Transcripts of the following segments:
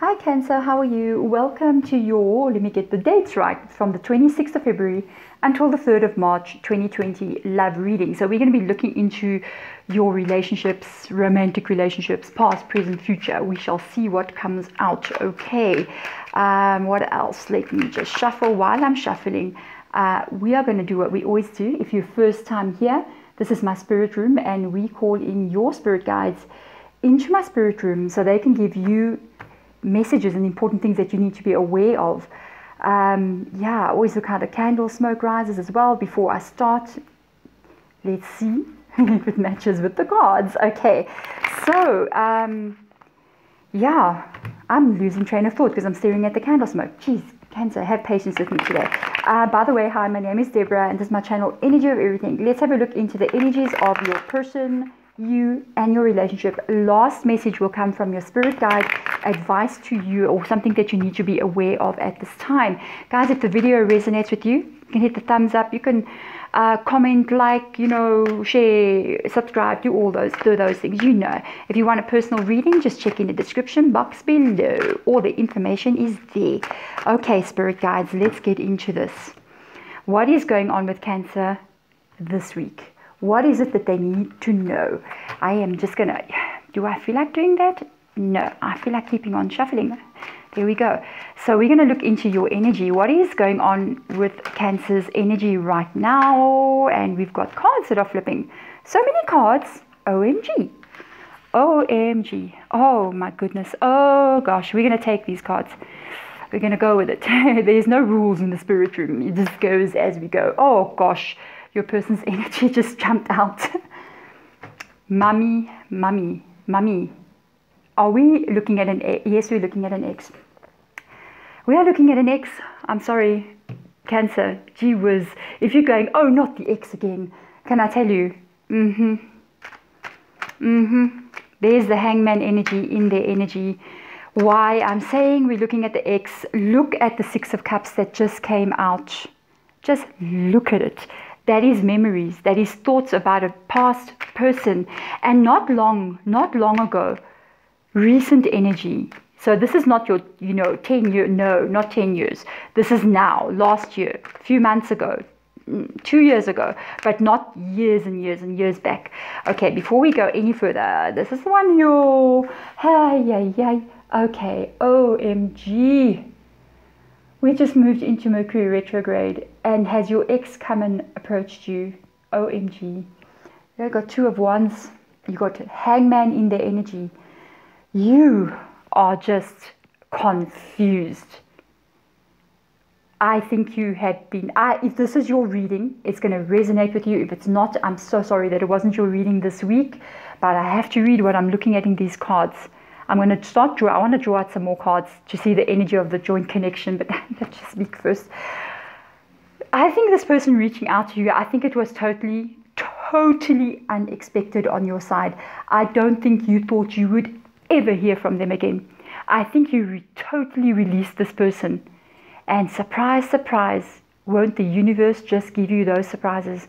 Hi Cancer, how are you? Welcome to your, let me get the dates right, from the 26th of February until the 3rd of March 2020 love reading. So we're going to be looking into your relationships, romantic relationships, past, present, future. We shall see what comes out. Okay. Um, what else? Let me just shuffle while I'm shuffling. Uh, we are going to do what we always do. If you're first time here, this is my spirit room and we call in your spirit guides into my spirit room so they can give you messages and important things that you need to be aware of. Um, yeah, always look how the candle smoke rises as well before I start. Let's see if it matches with the cards. Okay, so um, yeah, I'm losing train of thought because I'm staring at the candle smoke. Jeez, Cancer, have patience with me today. Uh, by the way, hi, my name is Deborah and this is my channel Energy of Everything. Let's have a look into the energies of your person, you and your relationship. Last message will come from your spirit guide, advice to you, or something that you need to be aware of at this time. Guys, if the video resonates with you, you can hit the thumbs up. You can uh, comment, like, you know, share, subscribe, do all those, do those things. You know, if you want a personal reading, just check in the description box below. All the information is there. Okay, spirit guides, let's get into this. What is going on with Cancer this week? What is it that they need to know? I am just gonna. Do I feel like doing that? No, I feel like keeping on shuffling. There we go. So we're going to look into your energy. What is going on with Cancer's energy right now? And we've got cards that are flipping. So many cards. OMG. OMG. Oh my goodness. Oh gosh. We're going to take these cards. We're going to go with it. There's no rules in the spirit room. It just goes as we go. Oh gosh your person's energy just jumped out. mummy, mummy, mummy. Are we looking at an X? Yes, we're looking at an X. We are looking at an X. I'm sorry, Cancer. Gee whiz. If you're going, oh, not the X again, can I tell you? Mm hmm. Mm hmm. There's the hangman energy in their energy. Why I'm saying we're looking at the X, look at the Six of Cups that just came out. Just look at it that is memories, that is thoughts about a past person, and not long, not long ago, recent energy. So this is not your, you know, 10 year, no, not 10 years. This is now, last year, a few months ago, mm, two years ago, but not years and years and years back. Okay, before we go any further, this is the one you, hey, hey, hey, okay, OMG we just moved into Mercury retrograde, and has your ex come and approached you? OMG. You got two of wands, you got hangman in the energy. You are just confused. I think you have been. I, if this is your reading, it's going to resonate with you. If it's not, I'm so sorry that it wasn't your reading this week, but I have to read what I'm looking at in these cards. I'm going to start draw. I want to draw out some more cards to see the energy of the joint connection, but let's just speak first. I think this person reaching out to you, I think it was totally, totally unexpected on your side. I don't think you thought you would ever hear from them again. I think you re- totally released this person. And surprise, surprise, won't the universe just give you those surprises?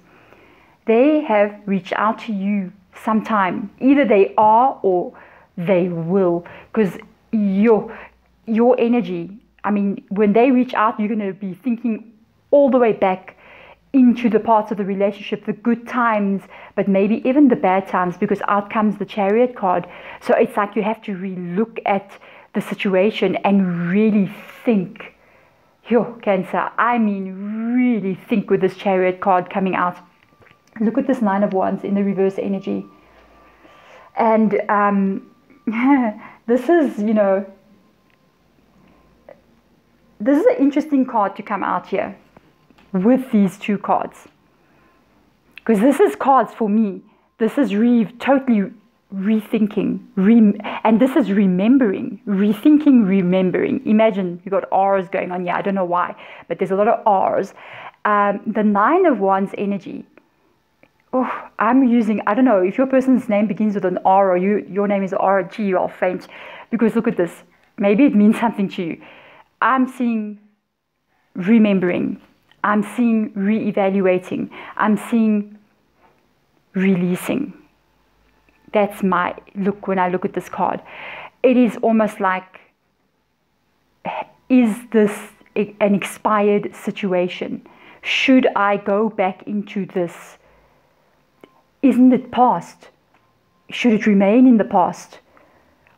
They have reached out to you sometime. Either they are or they will because your your energy i mean when they reach out you're going to be thinking all the way back into the parts of the relationship the good times but maybe even the bad times because out comes the chariot card. So it's like you have to relook at the situation and really think yo cancer i mean really think with this chariot card coming out. Look at this nine of wands in the reverse energy. And um, this is, you know, this is an interesting card to come out here with these two cards. Because this is cards for me. This is re- totally rethinking, re- and this is remembering, rethinking, remembering. Imagine you got R's going on. Yeah, I don't know why, but there's a lot of R's. Um, the Nine of Wands energy oh, I'm using, I don't know, if your person's name begins with an R or you, your name is R, G, I'll faint. Because look at this. Maybe it means something to you. I'm seeing remembering. I'm seeing re-evaluating. I'm seeing releasing. That's my look when I look at this card. It is almost like is this an expired situation? Should I go back into this? Isn't it past? Should it remain in the past?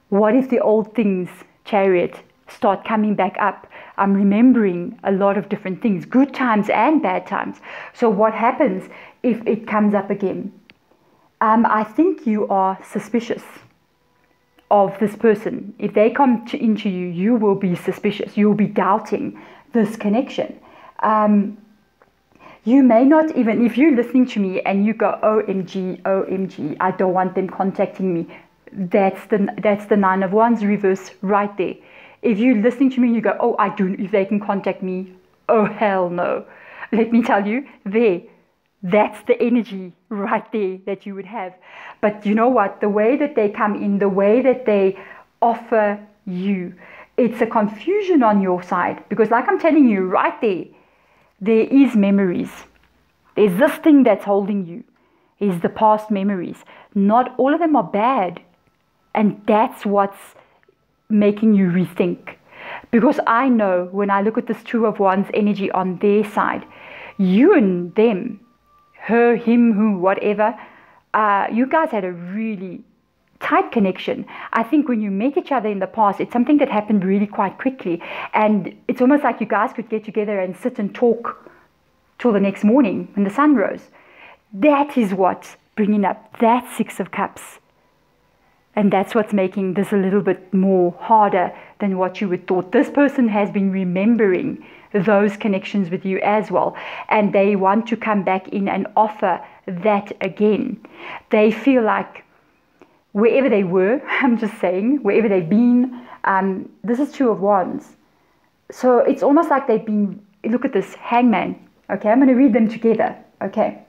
What if the old things, chariot, start coming back up? I'm remembering a lot of different things, good times and bad times. So, what happens if it comes up again? Um, I think you are suspicious of this person. If they come to, into you, you will be suspicious. You will be doubting this connection. Um, you may not even, if you're listening to me and you go, OMG, OMG, I don't want them contacting me. That's the, that's the nine of wands reverse right there. If you're listening to me and you go, oh, I do, if they can contact me, oh, hell no. Let me tell you, there, that's the energy right there that you would have. But you know what? The way that they come in, the way that they offer you, it's a confusion on your side. Because, like I'm telling you right there, there is memories. There's this thing that's holding you, is the past memories. Not all of them are bad. And that's what's making you rethink. Because I know when I look at this Two of Wands energy on their side, you and them her, him, who, whatever, uh, you guys had a really tight connection. I think when you met each other in the past, it's something that happened really quite quickly. And it's almost like you guys could get together and sit and talk till the next morning when the sun rose. That is what bringing up that Six of Cups. And that's what's making this a little bit more harder than what you would thought. This person has been remembering those connections with you as well. And they want to come back in and offer that again. They feel like wherever they were, I'm just saying, wherever they've been, um, this is Two of Wands. So it's almost like they've been, look at this, hangman. Okay, I'm going to read them together. Okay.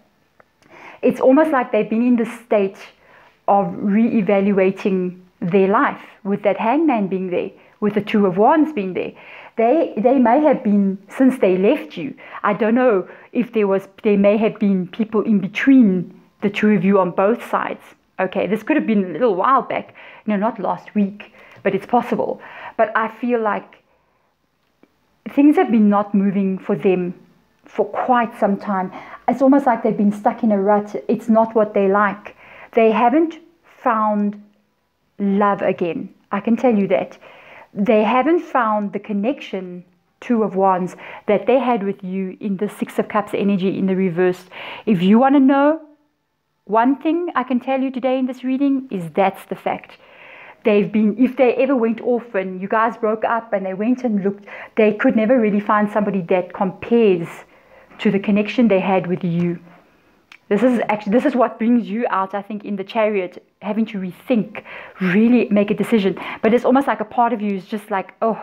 It's almost like they've been in this state of re-evaluating their life with that hangman being there, with the Two of Wands being there they they may have been since they left you. I don't know if there was there may have been people in between the two of you on both sides. Okay, this could have been a little while back, you know, not last week, but it's possible. But I feel like things have been not moving for them for quite some time. It's almost like they've been stuck in a rut. It's not what they like. They haven't found love again. I can tell you that. They haven't found the connection two of wands that they had with you in the six of cups energy in the reverse. If you want to know one thing i can tell you today in this reading is that's the fact. They've been if they ever went off and you guys broke up and they went and looked they could never really find somebody that compares to the connection they had with you this is actually this is what brings you out i think in the chariot having to rethink really make a decision but it's almost like a part of you is just like oh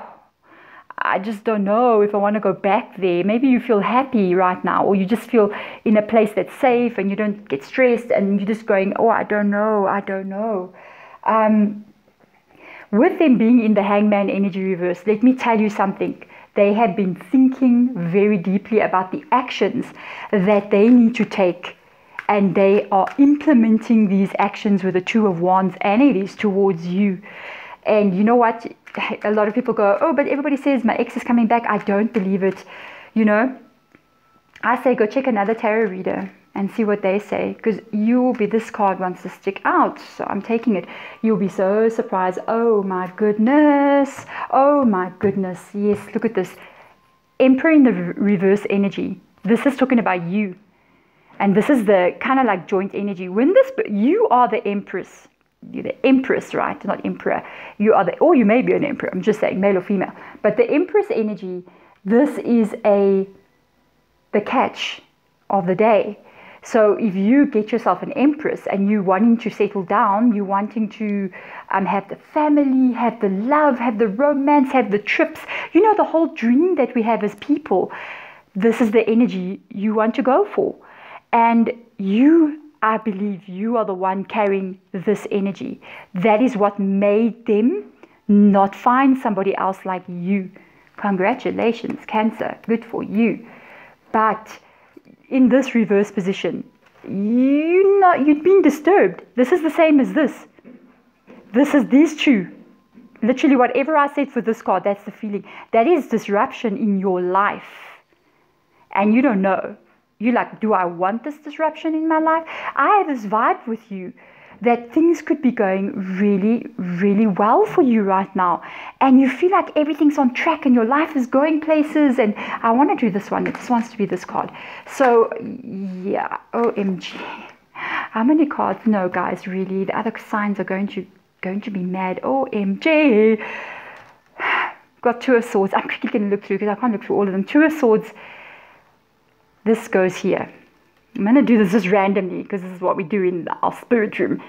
I just don't know if I want to go back there. Maybe you feel happy right now, or you just feel in a place that's safe and you don't get stressed, and you're just going, Oh, I don't know, I don't know. Um, with them being in the hangman energy reverse, let me tell you something. They have been thinking very deeply about the actions that they need to take and they are implementing these actions with the two of wands and it is towards you. And you know what? A lot of people go oh but everybody says my ex is coming back. I don't believe it. You know i say go check another tarot reader and see what they say because you will be this card wants to stick out so i'm taking it. You'll be so surprised. Oh my goodness. Oh my goodness. Yes look at this. Emperor in the reverse energy. This is talking about you and this is the kind of like joint energy. When this, but you are the empress. You're the empress, right? Not emperor. You are the, or you may be an emperor. I'm just saying, male or female. But the empress energy, this is a, the catch of the day. So if you get yourself an empress and you wanting to settle down, you wanting to um, have the family, have the love, have the romance, have the trips, you know, the whole dream that we have as people, this is the energy you want to go for. And you, I believe, you are the one carrying this energy. That is what made them not find somebody else like you. Congratulations, Cancer. Good for you. But in this reverse position, you not you've been disturbed. This is the same as this. This is these two. literally whatever I said for this card, that's the feeling. That is disruption in your life. And you don't know. You're like, do I want this disruption in my life? I have this vibe with you that things could be going really, really well for you right now. And you feel like everything's on track and your life is going places. And I want to do this one. It just wants to be this card. So, yeah, OMG. How many cards? No, guys, really. The other signs are going to going to be mad. OMG. Got two of swords. I'm quickly going to look through because I can't look through all of them. Two of swords. This goes here. I'm going to do this just randomly because this is what we do in our spirit room.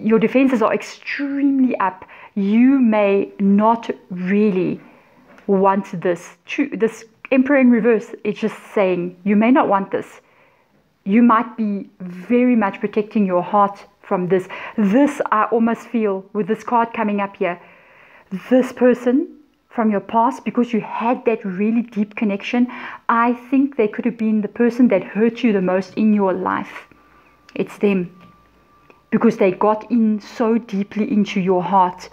Your defenses are extremely up. You may not really want this. This Emperor in reverse is just saying you may not want this. You might be very much protecting your heart from this. This, I almost feel, with this card coming up here, this person from your past because you had that really deep connection, I think they could have been the person that hurt you the most in your life. It's them. Because they got in so deeply into your heart.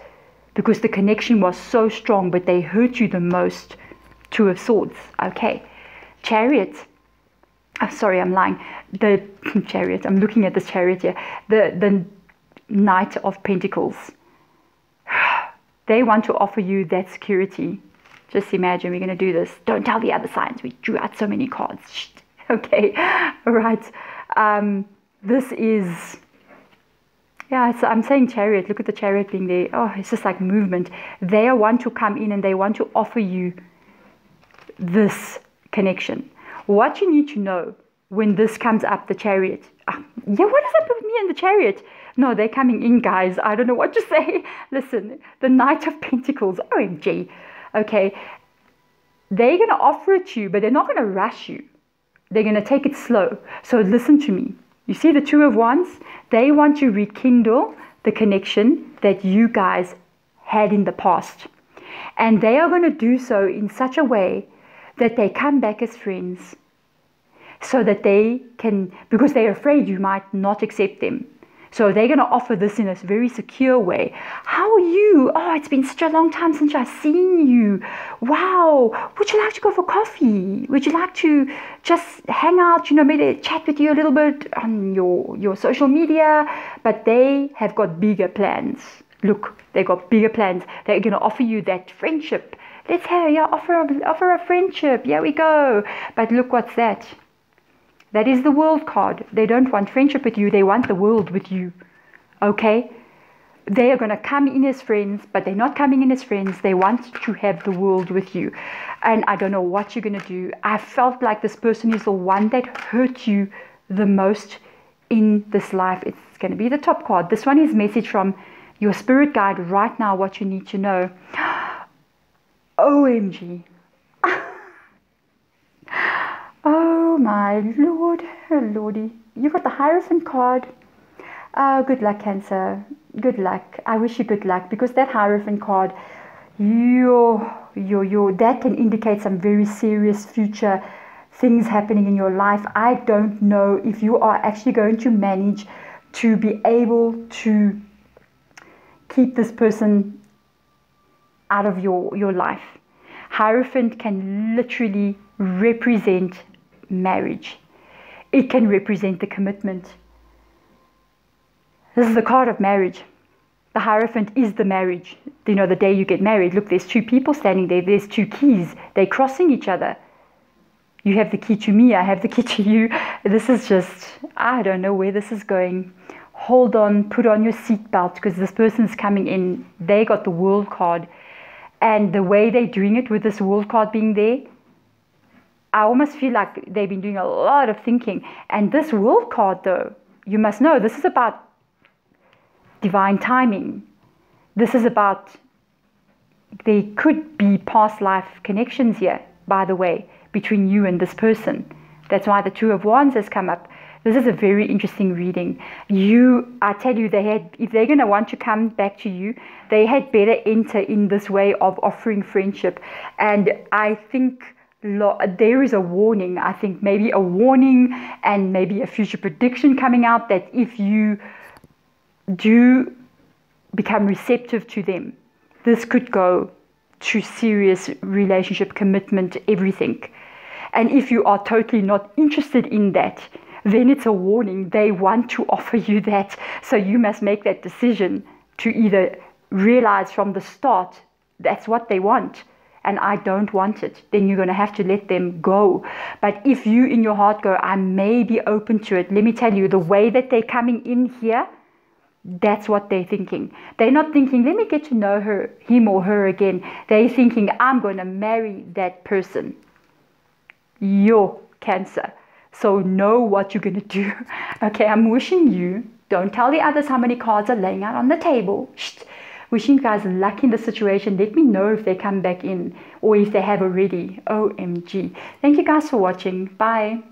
Because the connection was so strong, but they hurt you the most. Two of Swords. Okay. Chariot. Oh, sorry, I'm lying. The chariot. I'm looking at this chariot here. The the Knight of Pentacles they want to offer you that security. Just imagine we're going to do this. Don't tell the other signs. We drew out so many cards. Okay, all right. Um, this is, yeah, so I'm saying chariot. Look at the chariot being there. Oh, it's just like movement. They want to come in and they want to offer you this connection. What you need to know when this comes up, the chariot. Uh, yeah, what does that put me in the chariot? No, they're coming in, guys. I don't know what to say. Listen, the Knight of Pentacles, OMG. Okay, they're going to offer it to you, but they're not going to rush you. They're going to take it slow. So listen to me. You see the Two of Wands? They want to rekindle the connection that you guys had in the past. And they are going to do so in such a way that they come back as friends so that they can, because they're afraid you might not accept them. So they're going to offer this in a very secure way. How are you? Oh, it's been such a long time since I've seen you. Wow. Would you like to go for coffee? Would you like to just hang out, you know, maybe chat with you a little bit on your, your social media? But they have got bigger plans. Look, they've got bigger plans. They're going to offer you that friendship. Let's have, yeah, offer offer a friendship. Here we go. But look what's that. That is the world card. They don't want friendship with you, they want the world with you. Okay? They are going to come in as friends, but they're not coming in as friends. They want to have the world with you. And I don't know what you're going to do. I felt like this person is the one that hurt you the most in this life. It's going to be the top card. This one is message from your spirit guide right now, what you need to know. OMG. Oh my lord, oh lordy. You got the Hierophant card. Uh, good luck, Cancer. Good luck. I wish you good luck because that Hierophant card, yo, yo, yo, that can indicate some very serious future things happening in your life. I don't know if you are actually going to manage to be able to keep this person out of your, your life. Hierophant can literally represent marriage. It can represent the commitment. This is the card of marriage. The Hierophant is the marriage. You know, the day you get married, look, there's two people standing there, there's two keys, they're crossing each other. You have the key to me, I have the key to you. This is just, I don't know where this is going. Hold on, put on your seatbelt because this person's coming in. They got the world card. And the way they're doing it with this world card being there, I almost feel like they've been doing a lot of thinking. And this world card, though, you must know this is about divine timing. This is about, there could be past life connections here, by the way, between you and this person. That's why the Two of Wands has come up. This is a very interesting reading. You, I tell you, they had, if they're going to want to come back to you, they had better enter in this way of offering friendship. And I think lo- there is a warning. I think maybe a warning and maybe a future prediction coming out that if you do become receptive to them, this could go to serious relationship commitment, everything. And if you are totally not interested in that, then it's a warning. They want to offer you that. So you must make that decision to either realize from the start that's what they want and I don't want it, then you're going to have to let them go. But if you in your heart go, I may be open to it, let me tell you, the way that they're coming in here, that's what they're thinking. They're not thinking, let me get to know her, him or her again. They're thinking, I'm going to marry that person. You're cancer. So know what you're going to do. Okay, I'm wishing you, don't tell the others how many cards are laying out on the table. Shh. Wishing you guys luck in the situation. Let me know if they come back in or if they have already. OMG. Thank you guys for watching. Bye.